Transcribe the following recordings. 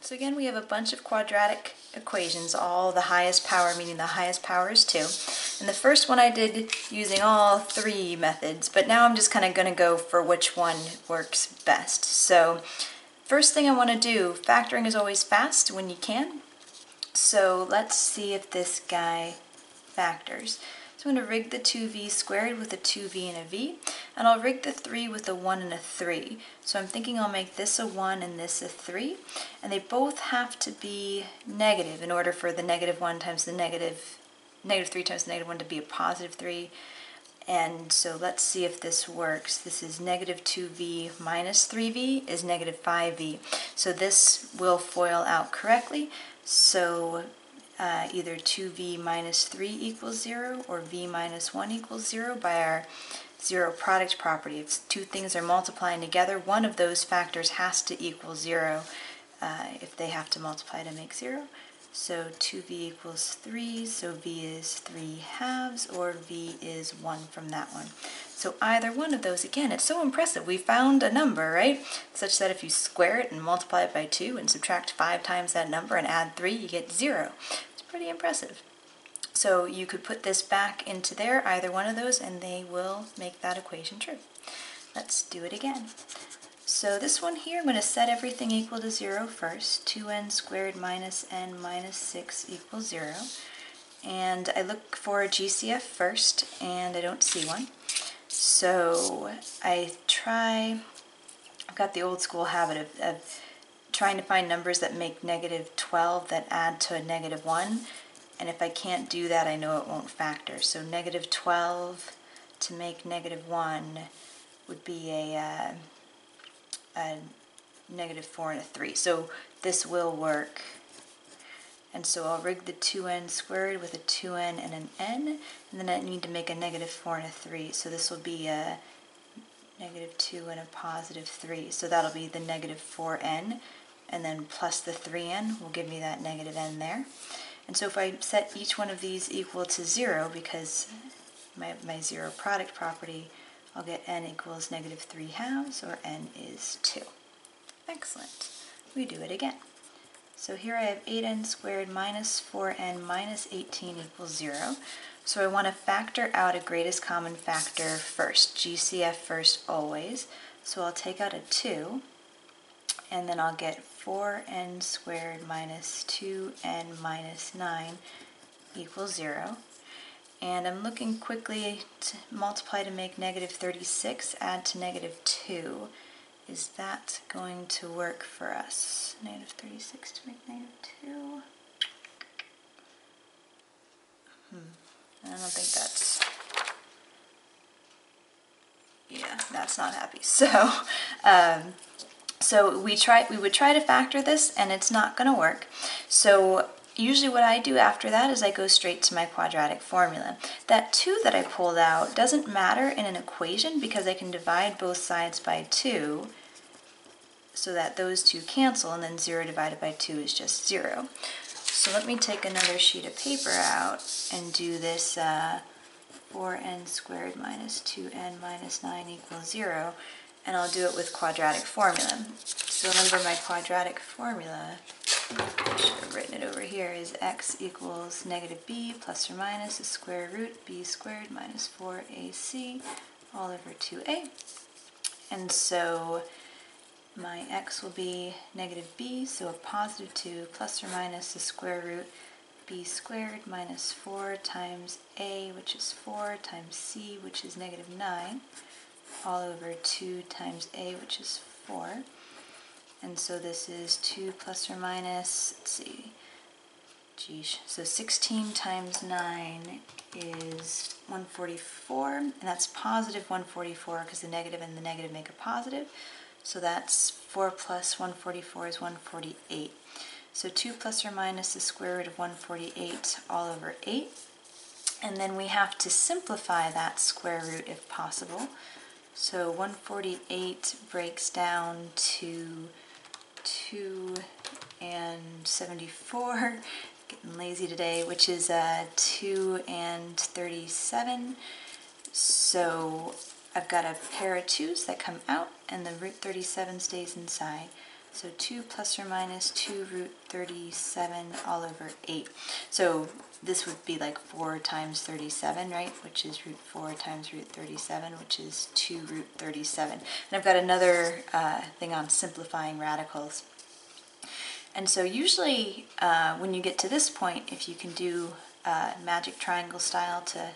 So again, we have a bunch of quadratic equations, all the highest power, meaning the highest power is 2. And the first one I did using all three methods, but now I'm just kind of going to go for which one works best. So first thing I want to do, factoring is always fast when you can. So let's see if this guy factors. So I'm going to rig the 2v squared with a 2v and a v, and I'll rig the 3 with a 1 and a 3. So I'm thinking I'll make this a 1 and this a 3, and they both have to be negative in order for the negative 1 times the negative, negative 3 times the negative 1 to be a positive 3. And so let's see if this works. This is negative 2v minus 3v is negative 5v. So this will FOIL out correctly. So uh, either 2v minus 3 equals 0 or v minus 1 equals 0 by our zero product property. If two things are multiplying together, one of those factors has to equal 0 uh, if they have to multiply to make 0. So 2v equals 3, so v is 3 halves, or v is 1 from that one. So either one of those, again, it's so impressive. We found a number, right? Such that if you square it and multiply it by 2 and subtract 5 times that number and add 3, you get 0 pretty impressive. So you could put this back into there, either one of those, and they will make that equation true. Let's do it again. So this one here, I'm going to set everything equal to 0 first. 2n squared minus n minus 6 equals 0. And I look for a GCF first, and I don't see one. So I try, I've got the old school habit of, of trying to find numbers that make negative 12 that add to a negative 1. And if I can't do that, I know it won't factor. So negative 12 to make negative 1 would be a, uh, a negative 4 and a 3. So this will work. And so I'll rig the 2n squared with a 2n and an n, and then I need to make a negative 4 and a 3. So this will be a negative 2 and a positive 3. So that'll be the negative 4n and then plus the 3n will give me that negative n there. And so if I set each one of these equal to 0, because my, my zero product property, I'll get n equals negative 3 halves, or n is 2. Excellent. We do it again. So here I have 8n squared minus 4n minus 18 equals 0. So I want to factor out a greatest common factor first, GCF first always. So I'll take out a 2, and then I'll get 4n squared minus 2n minus 9 equals 0. And I'm looking quickly to multiply to make negative 36, add to negative 2. Is that going to work for us? Negative 36 to make negative 2? Hmm. I don't think that's... Yeah, that's not happy. So, um, so we try, we would try to factor this and it's not going to work. So usually what I do after that is I go straight to my quadratic formula. That 2 that I pulled out doesn't matter in an equation because I can divide both sides by 2 so that those two cancel and then 0 divided by 2 is just 0. So let me take another sheet of paper out and do this uh, 4n squared minus 2n minus 9 equals 0 and I'll do it with quadratic formula. So remember my quadratic formula, I should have written it over here, is x equals negative b plus or minus the square root b squared minus 4ac all over 2a. And so my x will be negative b, so a positive 2 plus or minus the square root b squared minus 4 times a, which is 4, times c, which is negative 9 all over 2 times a, which is 4. And so this is 2 plus or minus, let's see, geez, so 16 times 9 is 144, and that's positive 144 because the negative and the negative make a positive. So that's 4 plus 144 is 148. So 2 plus or minus the square root of 148 all over 8. And then we have to simplify that square root if possible. So 148 breaks down to 2 and 74, getting lazy today, which is uh, 2 and 37. So I've got a pair of 2's that come out and the root 37 stays inside. So 2 plus or minus 2 root 37 all over 8. So this would be like 4 times 37, right? Which is root 4 times root 37, which is 2 root 37. And I've got another uh, thing on simplifying radicals. And so usually uh, when you get to this point, if you can do uh, magic triangle style to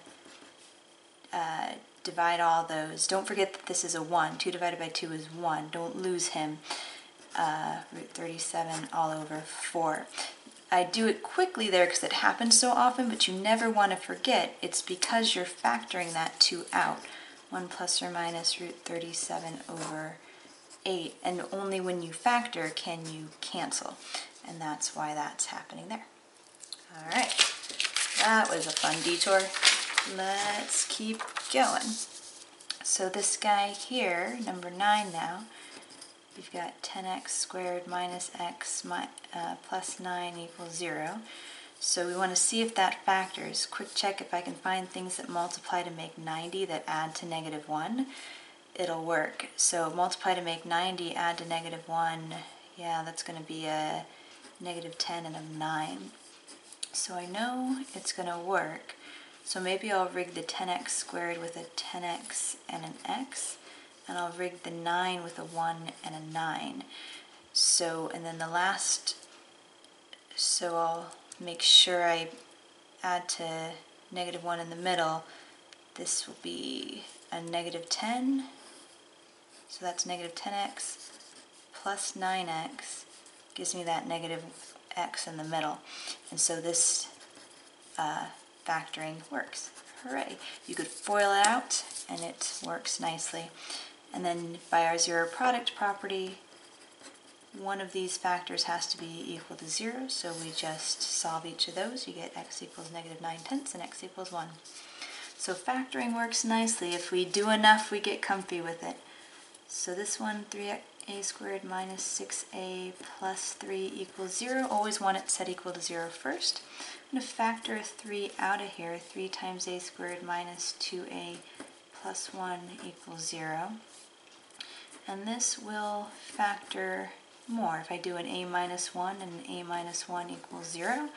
uh, divide all those, don't forget that this is a 1. 2 divided by 2 is 1. Don't lose him uh, root 37 all over 4. I do it quickly there because it happens so often, but you never want to forget it's because you're factoring that 2 out. 1 plus or minus root 37 over 8, and only when you factor can you cancel, and that's why that's happening there. All right, that was a fun detour. Let's keep going. So this guy here, number 9 now, we've got 10x squared minus x uh, plus 9 equals 0. So we want to see if that factors. Quick check if I can find things that multiply to make 90 that add to negative 1. It'll work. So multiply to make 90, add to negative 1. Yeah, that's going to be a negative 10 and a 9. So I know it's going to work. So maybe I'll rig the 10x squared with a 10x and an x and I'll rig the 9 with a 1 and a 9. So, and then the last, so I'll make sure I add to negative 1 in the middle. This will be a negative 10, so that's negative 10x plus 9x gives me that negative x in the middle. And so this uh, factoring works. Hooray. You could FOIL it out and it works nicely. And then by our zero product property, one of these factors has to be equal to zero, so we just solve each of those. You get x equals negative 9 tenths and x equals 1. So factoring works nicely. If we do enough, we get comfy with it. So this one, 3a squared minus 6a plus 3 equals 0. Always want it set equal to 0 first. I'm going to factor 3 out of here. 3 times a squared minus 2a plus 1 equals 0 and this will factor more. If I do an a minus 1 and a minus 1 equals 0,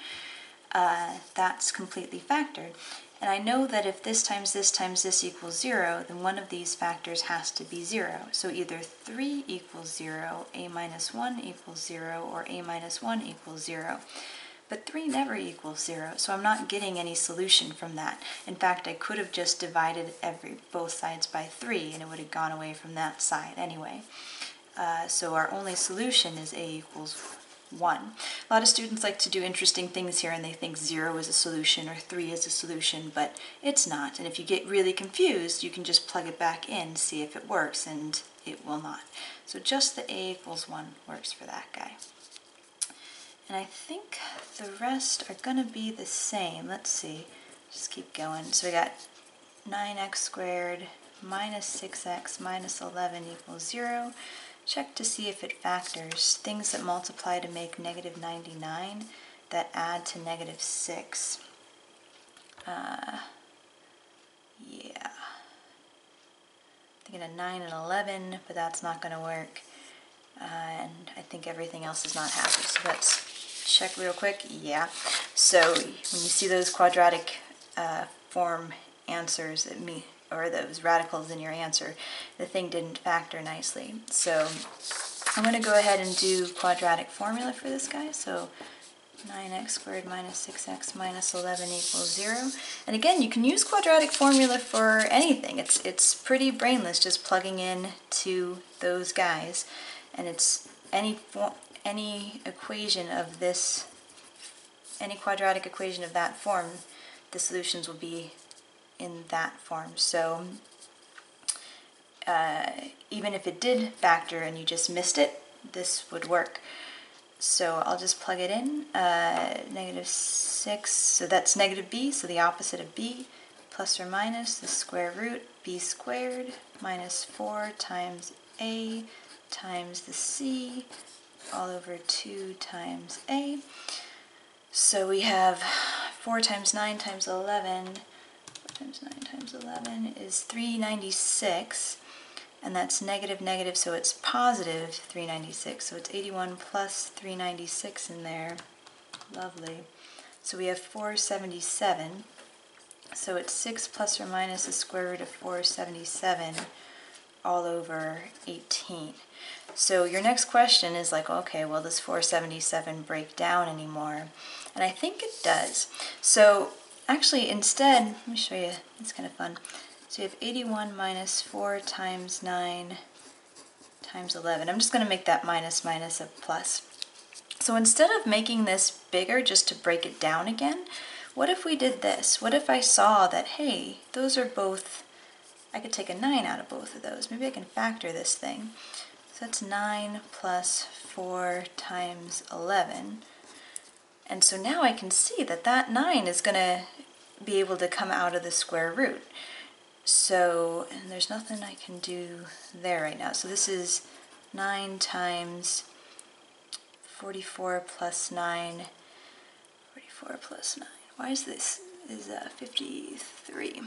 uh, that's completely factored. And I know that if this times this times this equals 0, then one of these factors has to be 0. So either 3 equals 0, a minus 1 equals 0, or a minus 1 equals 0. But 3 never equals 0, so I'm not getting any solution from that. In fact, I could have just divided every both sides by 3 and it would have gone away from that side anyway. Uh, so our only solution is a equals 1. A lot of students like to do interesting things here and they think 0 is a solution or 3 is a solution, but it's not. And if you get really confused, you can just plug it back in, see if it works, and it will not. So just the a equals 1 works for that guy. And I think the rest are going to be the same. Let's see. Just keep going. So we got 9x squared minus 6x minus 11 equals 0. Check to see if it factors things that multiply to make negative 99 that add to negative 6. Uh, yeah. Thinking a 9 and 11, but that's not going to work. Uh, and I think everything else is not happy. So let's check real quick. Yeah. So when you see those quadratic uh, form answers or those radicals in your answer, the thing didn't factor nicely. So I'm going to go ahead and do quadratic formula for this guy. So 9x squared minus 6x minus 11 equals 0. And again, you can use quadratic formula for anything. It's, it's pretty brainless just plugging in to those guys. And it's any, any equation of this, any quadratic equation of that form, the solutions will be in that form. So uh, even if it did factor and you just missed it, this would work. So I'll just plug it in, uh, negative 6, so that's negative b, so the opposite of b, plus or minus the square root, b squared, minus 4 times a times the c, all over 2 times a. So we have 4 times 9 times 11, 4 times 9 times 11 is 396, and that's negative negative, so it's positive 396. So it's 81 plus 396 in there. Lovely. So we have 477. So it's 6 plus or minus the square root of 477 all over 18. So your next question is like, okay, well, does 477 break down anymore? And I think it does. So actually, instead, let me show you, it's kind of fun. So you have 81 minus 4 times 9 times 11. I'm just going to make that minus minus a plus. So instead of making this bigger just to break it down again, what if we did this? What if I saw that, hey, those are both, I could take a 9 out of both of those. Maybe I can factor this thing. So that's 9 plus 4 times 11. And so now I can see that that 9 is going to be able to come out of the square root. So, and there's nothing I can do there right now. So this is 9 times 44 plus 9, 44 plus 9. Why is this, is uh, 53.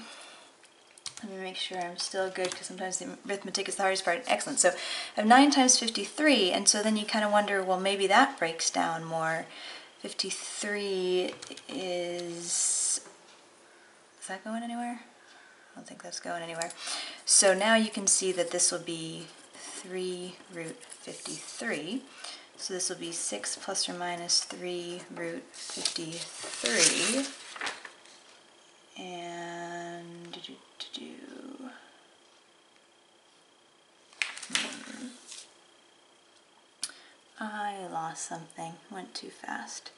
Let me make sure I'm still good because sometimes the arithmetic is the hardest part. Excellent. So I have 9 times 53, and so then you kind of wonder, well, maybe that breaks down more. 53 is, is that going anywhere? I don't think that's going anywhere. So now you can see that this will be 3 root 53. So this will be 6 plus or minus 3 root 53. You, did you, hmm. I lost something, went too fast.